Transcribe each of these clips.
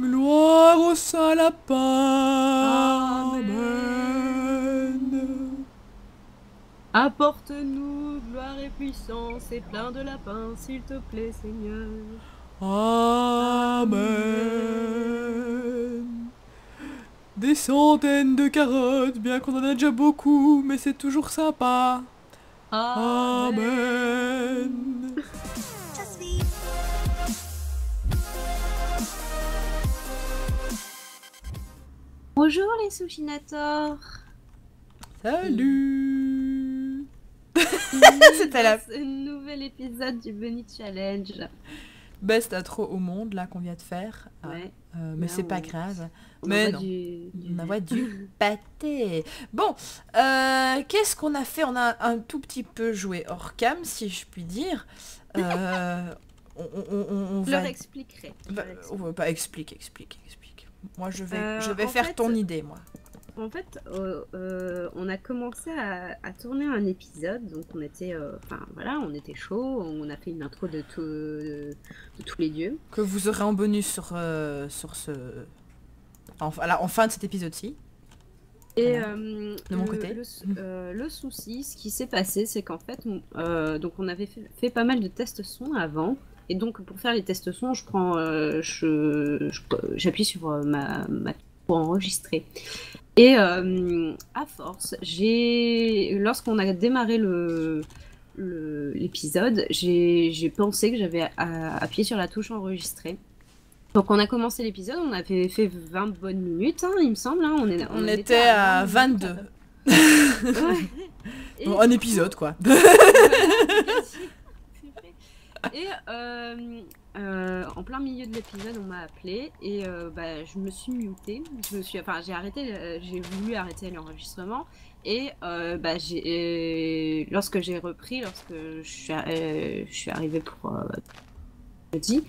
Gloire au Saint Lapin. Amen. Apporte-nous gloire et puissance et plein de lapins, s'il te plaît, Seigneur. Amen. Des centaines de carottes, bien qu'on en a déjà beaucoup, mais c'est toujours sympa. Amen. Bonjour les sushinators. Salut. C'était la... un nouvel épisode du Bunny Challenge. Best intro au monde là qu'on vient de faire. Ah, Ouais. euh, mais Là, c'est pas grave. On Mais non. du- On envoie du pâté. Bon, euh, qu'est-ce qu'on a fait? On a un tout petit peu joué hors cam, si je puis dire. Euh, on, va... leur expliquerai. Expliquerai. on va pas explique, explique, explique. Moi, je vais, Euh, je vais faire fait- ton idée, moi. En fait, euh, euh, on a commencé à, à tourner un épisode, donc on était, enfin voilà, on était chaud, on a fait une intro de, tout- de- de tous les dieux. Que vous aurez en bonus sur, sur ce... En, en fin de cet épisode-ci. Et Voilà. euh, De mon le- côté. le, euh, le souci, ce qui s'est passé, c'est qu'en fait, on, euh, donc on avait fait, fait pas mal de tests son avant. Et donc pour faire les tests son, je prends, euh, je, j'appuie sur euh, ma, ma pour enregistrer. Et euh, à force, j'ai, lorsqu'on a démarré le l'épisode, j'ai pensé que j'avais à- appuyé sur la touche enregistrer. Donc on a commencé l'épisode, on avait fait 20 bonnes minutes, hein, il me semble. hein, on, est, On, était à 20 22. minutes. Ouais. Et- Bon, un épisode, quoi. Et euh, euh, en plein milieu de l'épisode, on m'a appelé et euh, bah, je me suis mutée. Je me suis, enfin, j'ai arrêté, j'ai voulu arrêter l'enregistrement et bah, lorsque j'ai repris, lorsque je suis, arrivée pour jeudi,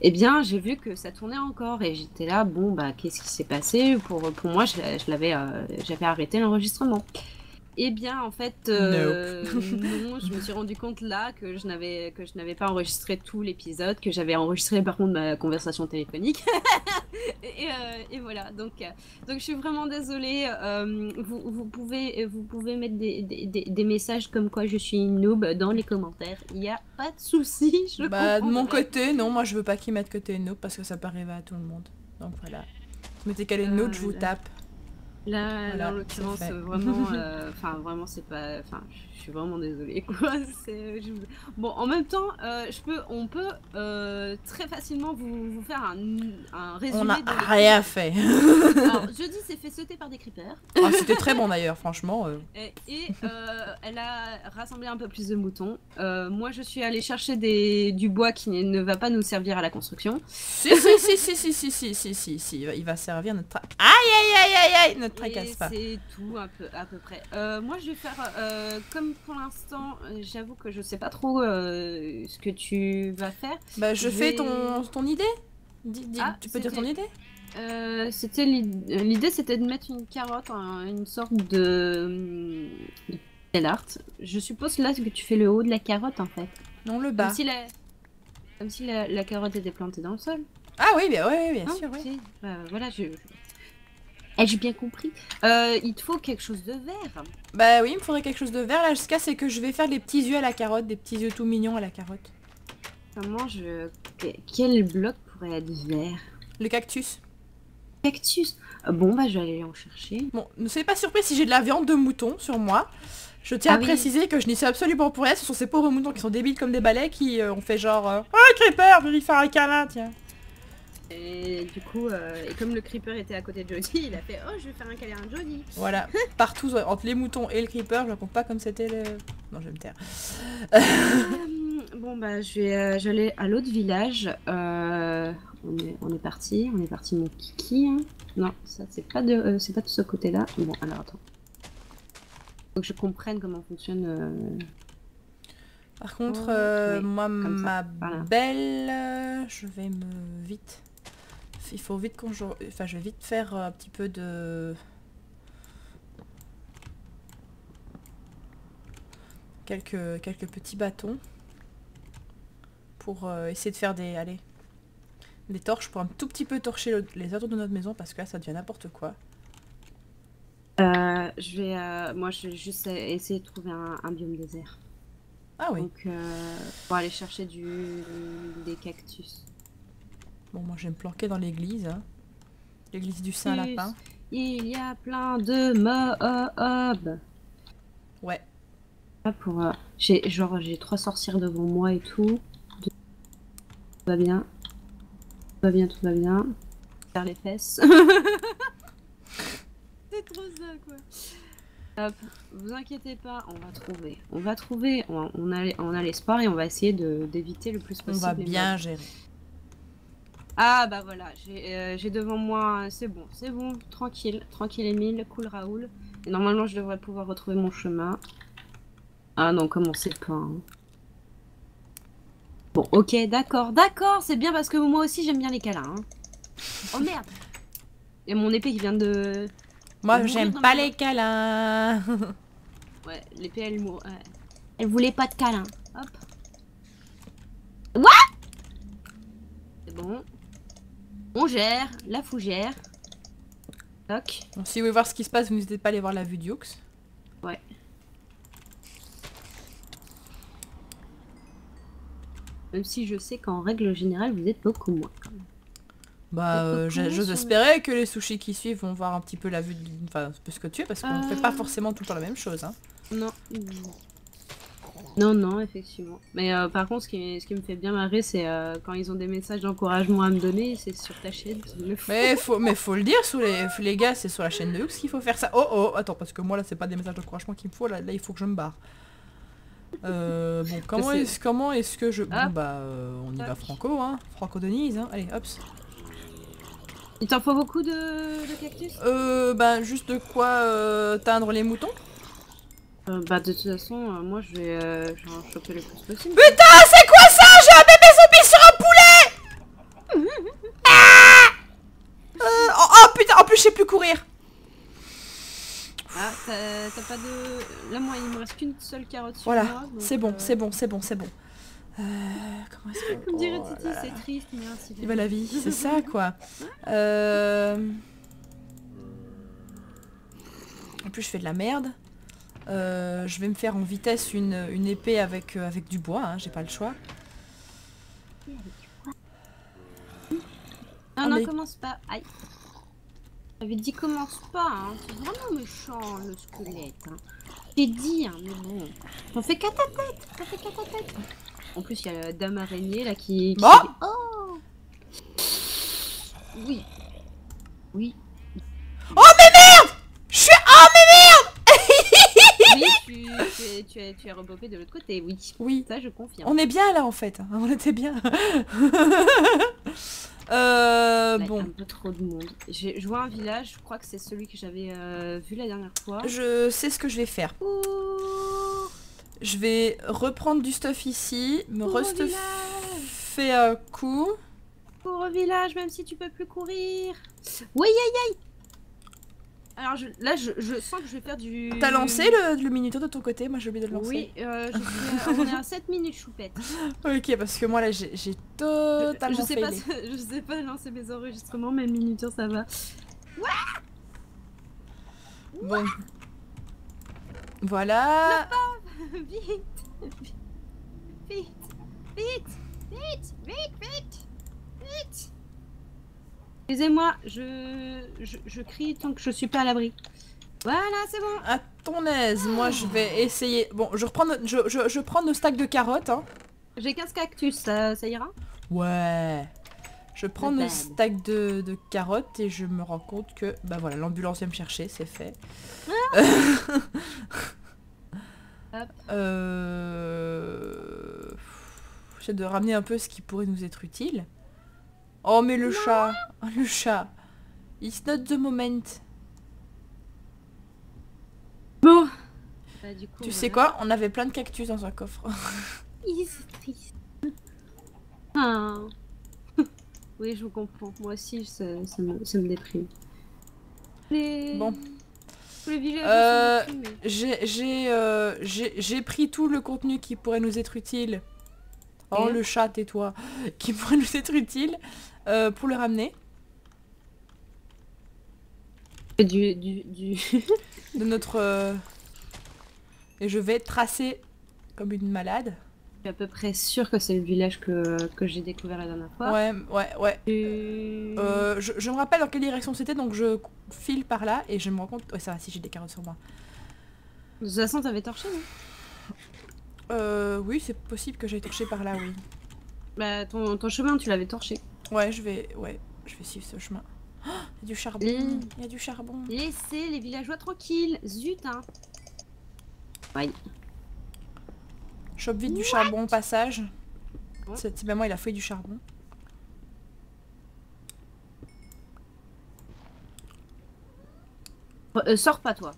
eh bien, j'ai vu que ça tournait encore et j'étais là, bon, bah, qu'est-ce qui s'est passé? Pour, pour moi, je, l'avais, j'avais arrêté l'enregistrement. Eh bien, en fait, euh, non, je me suis rendu compte là que je n'avais que je n'avais pas enregistré tout l'épisode, que j'avais enregistré par contre ma conversation téléphonique. et, euh, et voilà, donc euh, donc je suis vraiment désolée. euh, vous, vous pouvez vous pouvez mettre des, des, messages comme quoi je suis une noob dans les commentaires. Il n'y a pas de souci. Je Bah, de mon côté, non, moi je veux pas qu'ils mettent que t'es une noob parce que ça peut arriver à tout le monde. Donc voilà. Mettez qu'elle est une noob, je vous tape. Là, Voilà, là, en c'est l'occurrence, euh, vraiment, euh, enfin, vraiment, c'est pas, enfin, je suis vraiment désolée euh, Bon, en même temps, euh, je peux, on peut euh, très facilement vous, faire un, un résumé. On a rien fait. Jeudi, s'est fait sauter par des creepers. Ah, c'était très bon d'ailleurs, franchement. Et, elle a rassemblé un peu plus de moutons. moi, je suis allée chercher du bois qui ne va pas nous servir à la construction. Si si si si si si si si, si, il va servir notre. Aïe aïe aïe aïe aïe, notre tracasse pas. C'est tout à peu près. moi, je vais faire comme comme pour l'instant, euh, j'avoue que je sais pas trop euh, ce que tu vas faire. Bah, je je fais vais- ton, ton idée dis- Ah, Tu peux dire ton idée Euh, c'était l'id- l'idée, c'était de mettre une carotte, un- une sorte de, de art. Je suppose là que tu fais le haut de la carotte en fait, Non, le bas. comme si la, comme si la, la carotte était plantée dans le sol. Ah oui, bien, ouais, bien Hein, sûr, oui. si, bah, voilà, je. Ai-je bien compris? Euh, Il te faut quelque chose de vert. Bah oui, il me faudrait quelque chose de vert là, jusqu'à c'est que je vais faire des petits yeux à la carotte, des petits yeux tout mignons à la carotte. Comment je. que- Quel bloc pourrait être vert? Le cactus. Cactus? Euh, Bon, bah, je vais aller en chercher. Bon, ne soyez pas surpris si j'ai de la viande de mouton sur moi. Je tiens Ah à oui. préciser que je n'y sais absolument pour rien, ce sont ces pauvres moutons qui sont débiles comme des balais qui euh, ont fait genre euh, Oh Creeper, je vais lui faire un câlin, tiens. Et du coup, euh, et comme le creeper était à côté de Jody, il a fait Oh, je vais faire un câlin à Jody. Voilà, partout entre les moutons et le creeper, je raconte pas comme c'était le. Non, je vais me taire. Euh, bon, bah, je vais, euh, je vais aller à l'autre village. On, est, on est parti, on est parti, mon kiki. hein. Non, ça, c'est pas, de, c'est pas de ce côté-là. Bon, alors attends. Faut que je comprenne comment fonctionne. Par contre, Oh, oui, moi, ça, ma voilà. belle, je vais me vite. Il faut vite Enfin, je vais vite faire un petit peu de. Quelques, quelques petits bâtons. Pour euh, essayer de faire des. Allez. des torches pour un tout petit peu torcher le- les alentours de notre maison parce que là ça devient n'importe quoi. Euh, je vais, euh, moi, je vais juste essayer de trouver un, un biome désert. Ah oui. Donc, euh, pour aller chercher du, des cactus. Bon, moi je vais me planquer dans l'église. hein. L'église du Saint-Lapin. Il y a plein de mobs. Ouais. Pour, euh, j'ai, genre, j'ai trois sorcières devant moi et tout. Tout va bien. Tout va bien, tout va bien. Faire les fesses. C'est trop ça, quoi. Hop, vous inquiétez pas, on va trouver. On va trouver, on, on a, on a l'espoir et on va essayer de, d'éviter le plus On possible. va les bien mobs. gérer. Ah bah voilà, j'ai euh, j'ai devant moi, c'est bon, c'est bon, tranquille, tranquille Emile, cool Raoul. Et normalement je devrais pouvoir retrouver mon chemin. Ah non, commencez pas. hein. Bon, ok, d'accord, d'accord, c'est bien parce que moi aussi j'aime bien les câlins. hein. Oh merde Il y a mon épée qui vient de... Moi j'aime pas les câlins. Ouais, l'épée elle mourut. ouais. Elle voulait pas de câlin. Hop. What? C'est bon. On gère, la fougère. Toc. Bon, si vous voulez voir ce qui se passe, vous n'hésitez pas à aller voir la vue Hooks. Ouais. Même si je sais qu'en règle générale, vous êtes beaucoup moins. Bah, euh, j'ose espérer que les sushis qui suivent vont voir un petit peu la vue, de... enfin, un peu ce que tu es, parce qu'on ne fait pas Euh. forcément tout le temps la même chose. Hein. Non. Non, non, effectivement. Mais euh, par contre, ce qui, ce qui me fait bien marrer, c'est euh, quand ils ont des messages d'encouragement à me donner, c'est sur ta chaîne. Mais faut, mais faut le dire, sous les, les gars, c'est sur la chaîne de Hooks qu'il faut faire ça. Oh oh, attends, parce que moi là, c'est pas des messages d'encouragement qu'il me faut, là, là, il faut que je me barre. Euh, bon, comment est-ce comment est-ce que je... Bon, Hop. bah, euh, on y va franco, hein. Franco-Denise, hein. Allez, hop. Il t'en faut beaucoup de, de cactus? Euh, bah, juste de quoi euh, teindre les moutons Euh, Bah, de toute façon, euh, moi, je vais, euh, je vais en choper le plus possible. Putain, c'est quoi ça? J'ai un bébé zombie sur un poulet Ah Euh, oh, oh, putain, en plus je sais plus courir. Ah, t'as pas de... Là, moi, il me reste qu'une seule carotte sur Voilà, moi. donc, c'est bon, euh, c'est bon, c'est bon, c'est bon. Euh, comment est-ce que... Comme dirait Oh Titi, c'est triste, mais ainsi bah la vie, c'est ça quoi. Euh... En plus je fais de la merde. Euh, je vais me faire en vitesse une, une épée avec, euh, avec du bois, hein, j'ai pas le choix. Non, Ah, non, mais- commence pas. Aïe. J'avais dit commence pas, hein. C'est vraiment méchant, le squelette. Hein. J'ai dit, hein, mais bon. On fait qu'à ta tête. On fait qu'à ta tête. En plus, il y a la dame araignée, là, qui... Oh Oui. Oui. Es, tu, es, tu es rebobé de l'autre côté, oui. Oui, Ça, je confirme. on est bien là en fait, on était bien. euh, Ouais, bon, Un peu trop de monde. Je vois un village, je crois que c'est celui que j'avais euh, vu la dernière fois. je sais ce que je vais faire. Ouh, Je vais reprendre du stuff ici, me Pour restuffer un coup. Cours au village, même si tu peux plus courir. Oui, aïe aïe. Alors je- là, je, je sens que je vais faire du. T'as lancé le, le minuteur de ton côté Moi j'ai oublié de le lancer. Oui, euh, je suis à- on est à 7 minutes choupette. Ok, parce que moi là j'ai Je, totalement je sais pas, je sais pas lancer mes enregistrements, mais minuteur ça va. Bon. Voilà. vite, vite, vite, vite, vite, vite. Excusez-moi, je, je, je crie tant que je suis pas à l'abri. Voilà, c'est bon. À ton aise, moi je vais essayer. Bon, je reprends, je, je, je prends nos stacks de carottes. Hein. J'ai 15 cactus, ça, ça ira? Ouais. Je prends bad. stacks de, de carottes et je me rends compte que, bah voilà, l'ambulance vient me chercher, c'est fait. Hop. euh... J'essaie de ramener un peu ce qui pourrait nous être utile. Oh mais le chat, Oh, le chat. It's not the moment. Bon. Bah, du coup, Tu sais voilà. quoi? On avait plein de cactus dans un coffre. C'est triste. Ah. oui, je vous comprends. Moi aussi, ça, ça me, ça me déprime. Les... Bon. Euh. J'ai euh, j'ai pris tout le contenu qui pourrait nous être utile. Oh Et le chat tais-toi Qui pourrait nous être utile. Euh, pour le ramener Du, du, du... de notre... euh, Et je vais tracer comme une malade. Je suis à peu près sûre que c'est le village que, que j'ai découvert la dernière fois. Ouais, ouais, ouais. Et- Euh, je, je me rappelle dans quelle direction c'était, donc je file par là et je me rends compte... Ouais, ça va, si j'ai des carottes sur moi. De toute façon, t'avais torché, non? Euh, oui, c'est possible que j'aille torcher par là, oui. Bah, ton, ton chemin, tu l'avais torché. Ouais, je vais... Ouais, je vais suivre ce chemin. Oh, il y a du charbon, Mm. il y a du charbon. Laissez les villageois tranquilles. Zut, hein. Ouais. Chope vite du charbon au passage. Ouais. Bien moi, il a fouillé du charbon. Euh, sors pas, toi.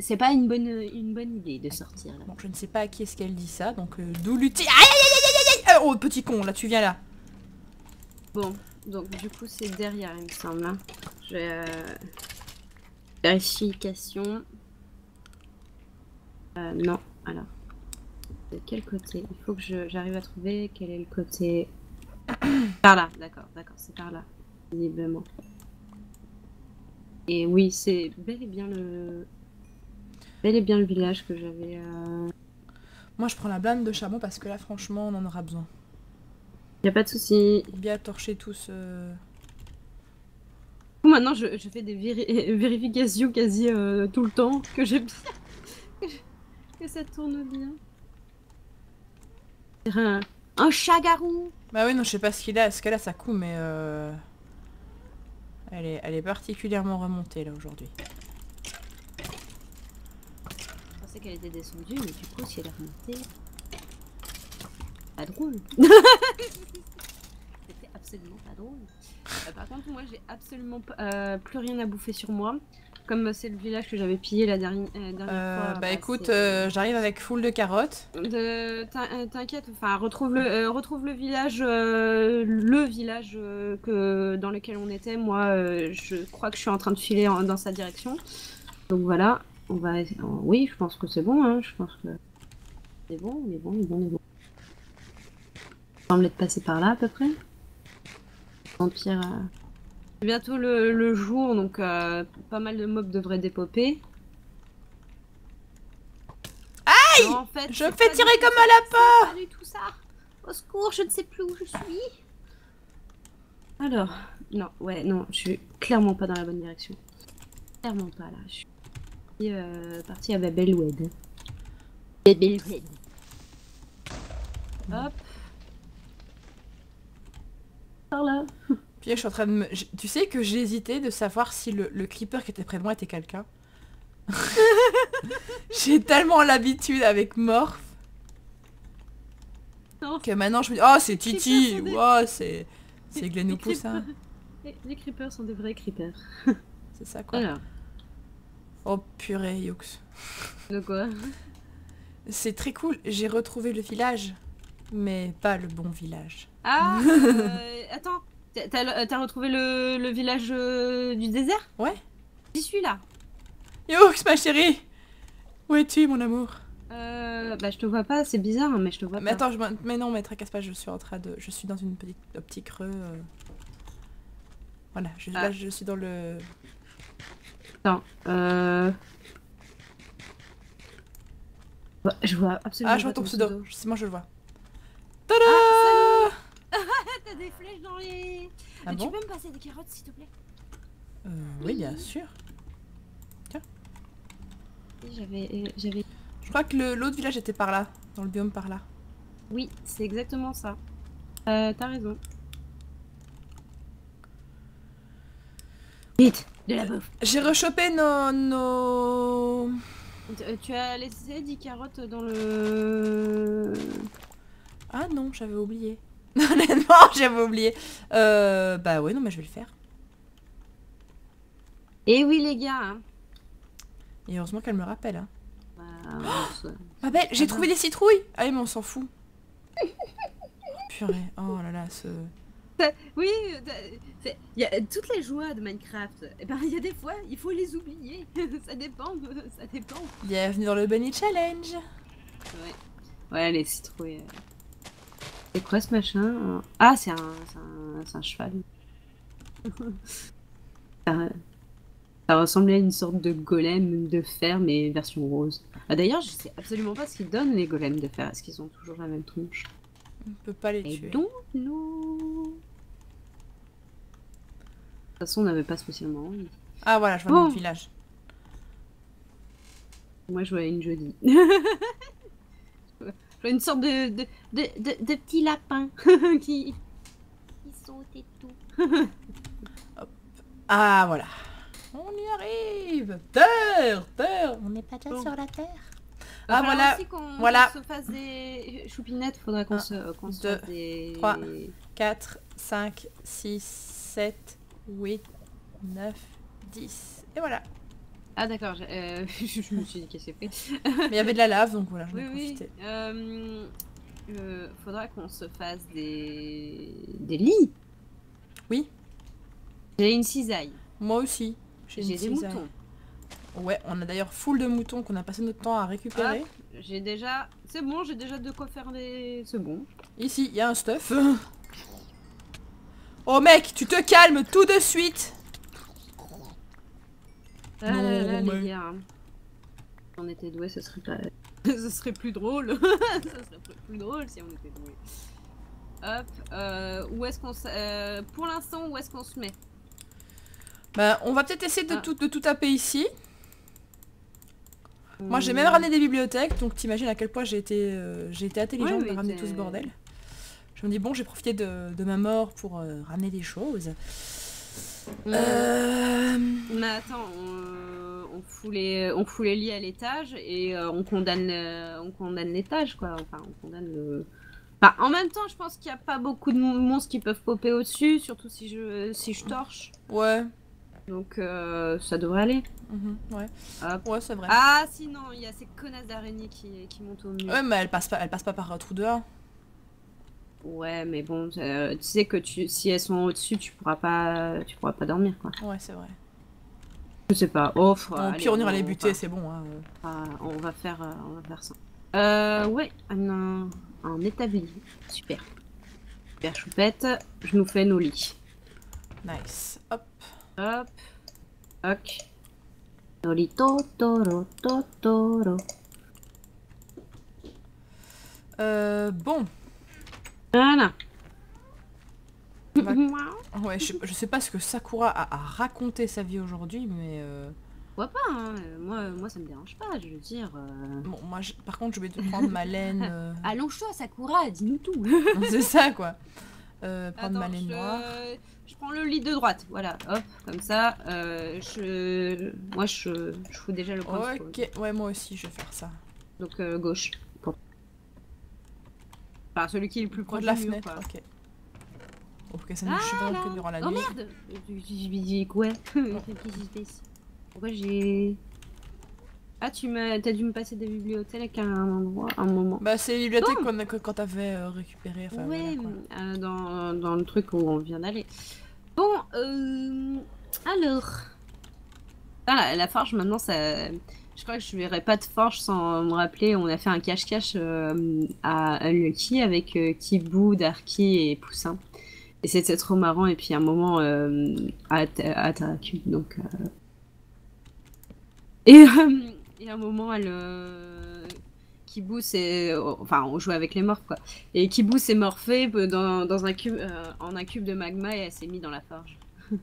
C'est pas une bonne, une bonne idée de sortir, là. Bon, je ne sais pas à qui est-ce qu'elle dit ça, donc euh, d'où l'utilité. Aïe aïe aïe aïe aïe aïe Oh, petit con, là, tu viens là. Bon, donc du coup, c'est derrière, il me semble. hein. Je vais... euh, Vérification. Euh, non, alors. De quel côté? Il faut que j'arrive à trouver quel est le côté... Par là, d'accord, d'accord, c'est par là, visiblement. Et oui, c'est bel et bien le... Bel et bien le village que j'avais... euh, Moi, je prends la blinde de charbon parce que là, franchement, on en aura besoin. Y a pas de souci. Bien torcher tous. euh, Ou Maintenant, je, je fais des véri- vérifications quasi euh, tout le temps, que j'ai bien... que ça tourne bien. Un, un chat-garou Bah oui, non, je sais pas ce qu'il a, ce qu'elle a, sa coup, mais... euh, Elle, est, elle est particulièrement remontée, là, aujourd'hui. Je pensais qu'elle était descendue, mais du coup, si elle est remontée... Pas drôle C'était absolument pas drôle. Euh, par contre, moi, j'ai absolument euh, plus rien à bouffer sur moi. Comme c'est le village que j'avais pillé la dernière, euh, dernière Euh, fois. bah écoute, c'est- euh, j'arrive avec full de carottes. T'inquiète, enfin retrouve le, euh, retrouve le village, euh, le village euh, que dans lequel on était. Moi, euh, je crois que je suis en train de filer en- dans sa direction. Donc voilà, on va. oui, je pense que c'est bon. Hein, je pense que c'est bon, on est bon, on est bon, on est bon. Semble être passé par là à peu près. Empire. euh, c'est Bientôt le, le jour, donc euh, pas mal de mobs devraient dépoper. Aïe En fait, Je me fais tirer comme un lapin c'est Pas du tout ça. Au secours, je ne sais plus où je suis. Alors, non, ouais, non, je suis clairement pas dans la bonne direction. Clairement pas là. Je suis euh, partie à Babelwed. Babelwed. Hop. Par là. Puis là, je suis en train de me... Tu sais que j'ai hésité de savoir si le, le creeper qui était près de moi était quelqu'un. j'ai tellement l'habitude avec Morph Non. que maintenant je me dis Oh, c'est Titi des- c'est... C'est Les creepers- Les, les creepers sont des vrais creepers. C'est ça, quoi. Alors, Oh, purée, Youx. de quoi? C'est très cool. J'ai retrouvé le village. Mais pas le bon village. Ah euh, Attends, t'as- retrouvé le, le village euh, du désert? Ouais. J'y suis là. Youx, ma chérie Où es-tu, mon amour? Euh, bah je te vois pas, c'est bizarre, hein, mais je te vois Mais pas. attends, je mais non, mais tracasse pas, je suis en train de... Je suis dans une petite petit creux. euh. Voilà, je... Ah. là je suis dans le... Attends, euh... Je vois absolument Ah, je vois ton pseudo. C'est moi, je le vois. Ah, Tada des flèches dans les... Ah tu bon peux me passer des carottes, s'il te plaît Euh, Oui, bien sûr. J'avais... euh, j'avais... Je crois que le- l'autre village était par là. Dans le biome par là. Oui, c'est exactement ça. Euh, t'as raison. Vite De la bouffe J'ai rechopé nos... nos... Tu- euh, Tu as laissé 10 carottes dans le... Ah non, j'avais oublié. Honnêtement, j'avais oublié. Euh, bah ouais, non, mais je vais le faire. Eh oui les gars hein. Et heureusement qu'elle me rappelle. Hein. Bah, se- Ah belle, j'ai Ah trouvé des citrouilles Ah mais on s'en fout. Purée, oh là là, ce... Oui, il y a toutes les joies de Minecraft. Et ben il y a des fois, il faut les oublier. ça dépend, ça dépend. Bienvenue dans le Bunny Challenge Ouais, ouais les citrouilles. euh. C'est quoi ce machin Ah, c'est un, un, cheval. ça, ça ressemblait à une sorte de golem de fer, mais version rose. Ah, D'ailleurs, je sais absolument pas ce qu'ils donnent les golems de fer. Est-ce qu'ils ont toujours la même tronche On peut pas les Et tuer. donc, nous. De toute façon, on n'avait pas spécialement envie. Ah voilà, je vois Oh. village. Moi, je voyais une jolie. une sorte de, de, de, de, de petit lapin qui, qui saute et tout. Ah voilà. On y arrive Terre Terre On n'est pas déjà Bon. sur la Terre Ah, voilà, aussi qu'on voilà. se fasse des choupinettes, faudrait qu'on se, qu'on se deux, fasse des... trois. 4, 5, 6, 7, 8, 9, 10. Et voilà. Ah d'accord, euh, je me suis dit qu'est-ce que c'est. Mais il y avait de la lave, donc voilà, j'en ai oui. profité. Euh, euh, faudra qu'on se fasse des, des lits. Oui. J'ai une cisaille. Moi aussi. J'ai des cisaille. moutons. Ouais, on a d'ailleurs full de moutons qu'on a passé notre temps à récupérer. J'ai déjà... C'est bon, j'ai déjà de quoi faire des... C'est bon. Ici, il y a un stuff. Oh mec, tu te calmes tout de suite Ah Non, là là, mais- les gars. Si on était doué, ce serait pas... ce serait plus drôle. ce serait plus- drôle si on était doué. Hop. euh, où est-ce qu'on... s- euh, pour l'instant, où est-ce qu'on se met? Bah, on va peut-être essayer de, Ah. tout, de tout taper ici. Moi, j'ai Hmm. même ramené des bibliothèques, donc t'imagines à quel point j'ai été, euh, j'ai été intelligente de ramener tout ce bordel. Je me dis, bon, j'ai profité de, de ma mort pour euh, ramener des choses. Euh... Mais attends, on, on fout les, on fout les lits à l'étage et euh, on condamne, euh, on condamne l'étage, quoi. Enfin, on condamne le. Enfin, en même temps, je pense qu'il n'y a pas beaucoup de mon- monstres qui peuvent popper au-dessus, surtout si je, si je torche. Ouais. Donc, euh, ça devrait aller. Mhm, ouais. Hop. Ouais, c'est vrai. Ah, sinon, il y a ces connasses d'araignées qui, qui montent au mur. Ouais, mais elle passe pas, elle passe pas par un trou dehors. Ouais, mais bon, euh, tu sais que tu, si elles sont au-dessus, tu pourras pas, tu pourras pas dormir, quoi. Ouais, c'est vrai. Je sais pas. Oh, Au allez, pire, on ira les buter, c'est bon. hein. Ah, on va faire, euh, on va faire ça. Euh, ouais, un, un établi. Super. Super choupette. Je nous fais nos lits. Nice. Hop. Hop. Toc. Nos lits. Totoro, totoro. Euh, bon. Voilà. Ouais, je sais, je sais pas ce que Sakura a, a raconté sa vie aujourd'hui, mais... euh, Pourquoi pas, hein. moi, moi, ça me dérange pas, je veux dire. euh. Bon, moi, je- par contre, je vais te prendre ma laine... euh, Allons-toi, Sakura, dis-nous tout. c'est ça, quoi. Euh, prendre ma Attends, laine je... noire. je prends le lit de droite, voilà, hop, comme ça. euh, je... Moi, je, je fous déjà le de Ok, ouais, moi aussi, je vais faire ça. Donc euh, gauche. Enfin, celui qui est le plus proche Prendre la du mur, fenêtre, quoi. ok. Ok, ça ne Ah je pas là que durant la Oh nuit. merde Je- me dis quoi? Qu'est-ce qui se passe? Pourquoi j'ai... Ah, tu m'as... T'as dû me passer des bibliothèques à un endroit, un moment. Bah, c'est les bibliothèques Oh. qu'on a- que- quand t'avais euh, récupéré. Enfin, ouais, voilà, euh, dans, dans le truc où on vient d'aller. Bon, euh... Alors... Ah, la forge, maintenant, ça... Je crois que je verrai pas de forge sans me rappeler. On a fait un cache-cache euh, à Lucky avec euh, Kibou, Darky et Poussin. Et c'était trop marrant. Et puis, un moment, euh, à, Ta- à Taraku, donc... euh. Et, un moment, elle... Kibou, c'est... Enfin, on jouait avec les morphes, quoi. Et Kibou s'est morphé dans, un cube, en un cube de magma et elle s'est mise dans la forge.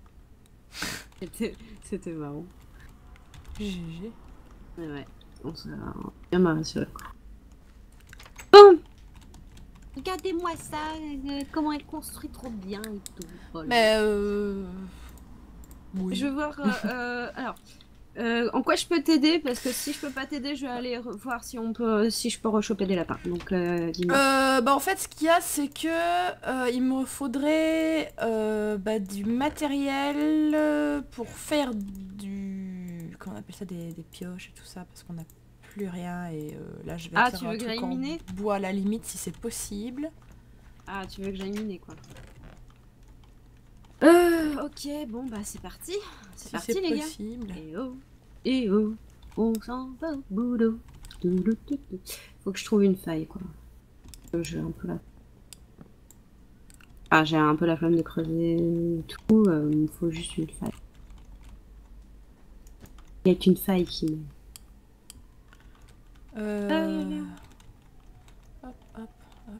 C'était marrant. GG. Ouais, ouais. On s'est bien marré sur le coup. Bon Regardez-moi ça, euh, comment elle construit trop bien et tout. Voilà. Mais euh... Oui. Je veux voir. euh, euh, alors, euh, en quoi je peux t'aider? Parce que si je peux pas t'aider, je vais aller voir si on peut, si je peux rechoper des lapins. Donc, euh, dis-moi. Euh, bah en fait ce qu'il y a c'est que euh, il me faudrait euh, bah, du matériel pour faire du on appelle ça des, des pioches et tout ça parce qu'on n'a plus rien et euh, là je vais Ah, faire tu un que truc en bois à la limite si c'est possible. Ah, tu veux que j'aille miner quoi Euh, ok, bon bah c'est parti. C'est Si parti les gars. Et oh, et oh, on s'en va au boulot. Faut que je trouve une faille quoi. Euh, J'ai un peu là. Ah, j'ai un peu la flemme de creuser tout, euh, il me faut juste une faille. Il n'y a qu'une faille qui met. Euh... Hop, hop, hop.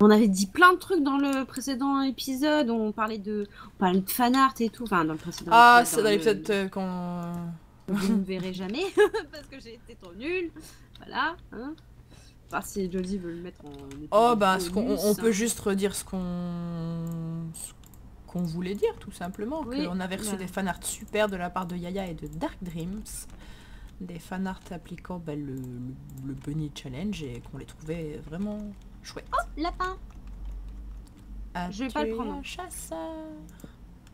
On avait dit plein de trucs dans le précédent épisode, on parlait de, on parlait de fanart et tout, enfin dans le précédent Ah, épisode, c'est dans le- l'épisode euh, quand... Vous ne me verrez jamais parce que j'ai été trop nulle. Voilà. Hein. Part si Josie veut le mettre en. Oh bah, ce qu'on- on, on bonus, peut hein. juste redire ce qu'on qu'on voulait dire tout simplement. Oui, on avait reçu voilà. des fanarts super de la part de Yaya et de Dark Dreams. Des fanarts appliquant bah, le, le, le Bunny Challenge et qu'on les trouvait vraiment chouettes. Lapin. Ah, je vais pas le prendre. chasseur.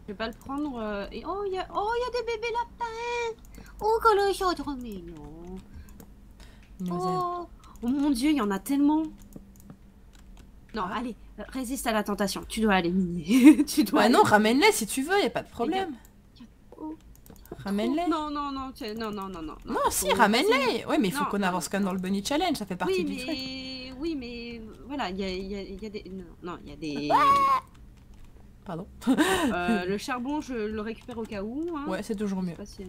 Je vais pas le prendre. euh, Et oh, il y a, oh, y a des bébés lapins. Oh, que le trop mignon. Oh. oh mon dieu, il y en a tellement. Non, allez, résiste à la tentation. Tu dois aller miner. tu dois. Bah aller- non, ramène-les si tu veux, y a pas de problème. Ramène-les. Non, non, non, non, non, non, non. Non, si, ramène-les. Oui, mais il faut qu'on avance quand même dans le Bunny Challenge, ça fait partie Oui, du truc. mais oui, mais voilà, il y a, y a- il y a des. Non, il y a des. Pardon. Euh, le charbon, je le récupère au cas où. Hein. Ouais, c'est toujours mieux. si-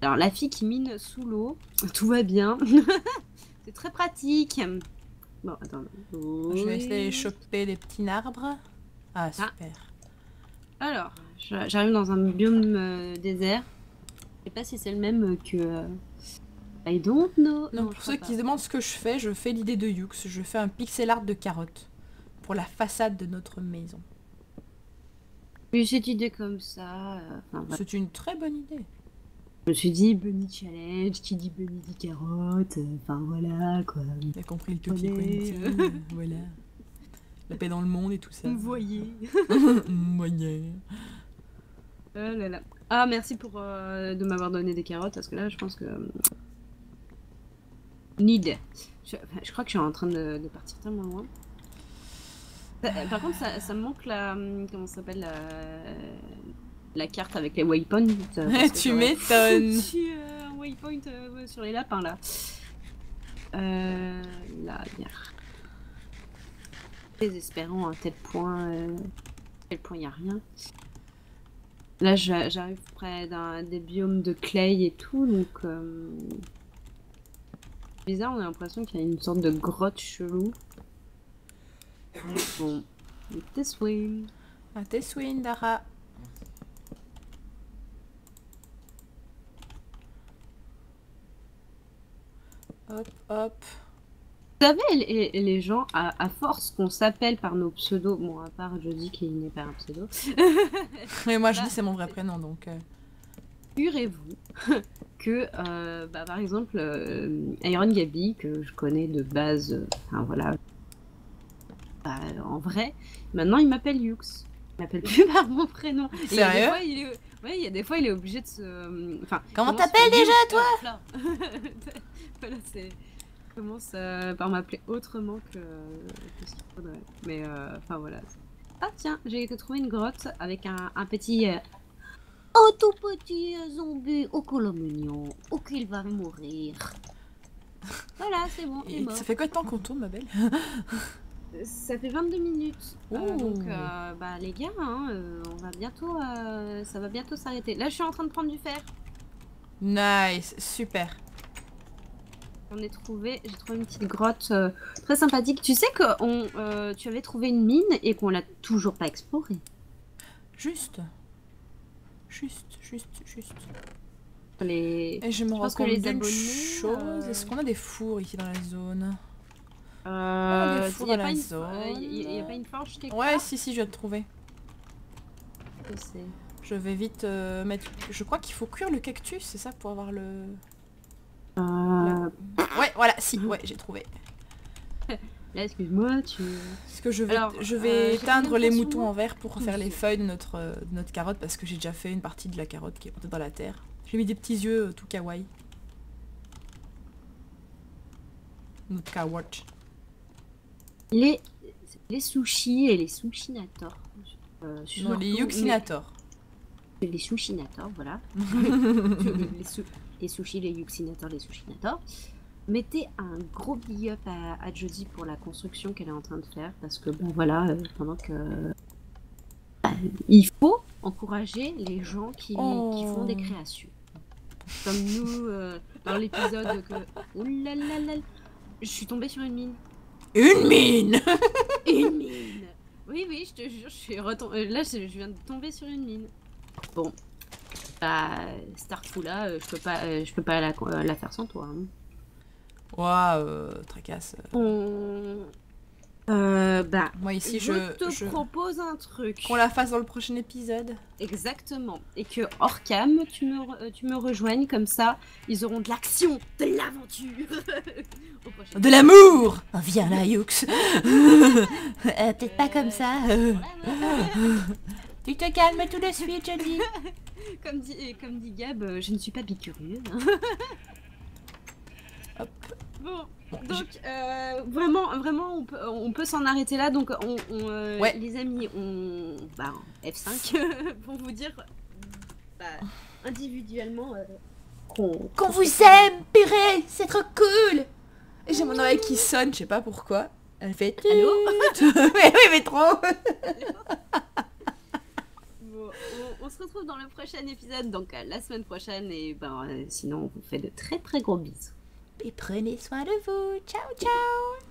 Alors, la fille qui mine sous l'eau, tout va bien. c'est très pratique. Bon, attends. Je vais essayer de choper des petits arbres. Ah, super. Alors, j'arrive dans un biome euh, désert. Je sais pas si c'est le même que. euh, I don't know. Donc Non, pour ceux qui se demandent ce que je fais, je fais l'idée de Yux. Je fais un pixel art de carotte pour la façade de notre maison. Mais cette idée comme ça. euh, enfin. C'est une très bonne idée. Je me suis dit Bunny Challenge, qui dit Bunny dit carotte. euh, Enfin voilà quoi. J'ai compris le euh, voilà. La paix dans le monde et tout ça. Vous voyez. Moyen. Oh là là. Ah, merci pour euh, de m'avoir donné des carottes parce que là, je pense que. euh, Need. Je, crois que je suis en train de, de partir tellement loin. Ça- euh, Par contre, ça, ça me manque la. hum, Comment ça s'appelle la, la carte avec les waypoints. euh, tu m'étonnes. euh, un waypoint euh, sur les lapins là. Euh, là, a. Désespérant à tel point. euh, à tel point il n'y a rien. Là, j'a- j'arrive près d'un des biomes de clay et tout, donc. euh, Bizarre, on a l'impression qu'il y a une sorte de grotte chelou. Bon, this tes swing, Dara. Hop, hop. Vous savez, les, les gens, à, à force qu'on s'appelle par nos pseudos, bon, à part Jodie qui n'est pas un pseudo, Mais moi je dis c'est mon vrai prénom donc. euh, figurez-vous que, euh, bah, par exemple, euh, Iron Gabi, que je connais de base, euh, enfin voilà, bah, en vrai, maintenant il m'appelle Yux. Il m'appelle plus par mon prénom. Sérieux fois, il est... Ouais, il y a des fois, il est obligé de se. Enfin, Comment t'appelles déjà, toi euh. Voilà, c'est. Commence euh, par m'appeler autrement que, que ce qu'il faudrait. Mais euh, enfin voilà. Ah tiens, j'ai trouvé une grotte avec un, un petit. euh, Oh tout petit euh, zombie, oh que le mignon, oh qu'il va mourir. Voilà, c'est bon, il est et mort. ça fait quoi de temps qu'on tourne ma belle? Ça fait 22 minutes. Euh, donc, euh, bah, les gars, hein, euh, on va bientôt, ça va bientôt s'arrêter. Là, je suis en train de prendre du fer. Nice, super. On est trouvé, j'ai trouvé une petite grotte très sympathique. Tu sais que on, tu avais trouvé une mine et qu'on l'a toujours pas explorée. Juste. Juste, juste, juste. Les, Et je me rends compte d'une chose. Est-ce qu'on a des fours ici dans la zone? Euh, fours y a pas une, euh, y a- y a pas une forge quelque Ouais, part si, si, je viens de trouver. Je vais vite euh, mettre... Je crois qu'il faut cuire le cactus, c'est ça, pour avoir le... Euh, Ouais, voilà, si, ouais, j'ai trouvé. là, excuse-moi, tu. Parce que je vais, Alors, je vais teindre les moutons en vert pour faire les feuilles de notre, de notre carotte parce que j'ai déjà fait une partie de la carotte qui est dans la terre. J'ai mis des petits yeux tout kawaii. Notre carotte. Les, les sushis et les sushinators. Euh, Non, les mais- yuxinators. Les sushinators, voilà. les, sushis, les yuxinators, les sushinators. mettez un gros big up à, à Jodie pour la construction qu'elle est en train de faire parce que bon voilà, euh, pendant que bah, il faut encourager les gens qui, qui font des Oh. créations. Comme nous euh, dans l'épisode que Ouh là là là, je suis tombée sur une mine. Une mine Une mine Oui, oui, je te jure, je suis retom- euh, Là, je viens de tomber sur une mine. Bon. Bah, Starfou là, euh, je peux pas, euh, je peux pas la, la faire sans toi. hein. Ouah, euh, tracasse. On... Euh, bah, Moi ici, je, je, te je- propose un truc. qu'on la fasse dans le prochain épisode. Exactement. Et que hors cam, tu me, re- tu me rejoignes comme ça, ils auront de l'action, de l'aventure. De l'amour Oh, Viens là, Yux Euh, Peut-être pas comme ça. tu te calmes tout de suite, je dis. Comme dit, comme dit Gab, euh, je ne suis pas bicurieuse. Hop. Bon, donc euh, vraiment, vraiment, on peut, on peut s'en arrêter là. Donc, on, on, euh, Ouais. les amis, on, bah, F5 pour vous dire, bah, individuellement, euh, qu'on vous aime, purée C'est trop cool Et j'ai mon oreille qui sonne, je sais pas pourquoi. Elle fait... Allô mais oui, mais trop Bon, on, on se retrouve dans le prochain épisode, donc la semaine prochaine. Et ben, sinon, on vous fait de très très gros bisous et prenez soin de vous. Ciao, ciao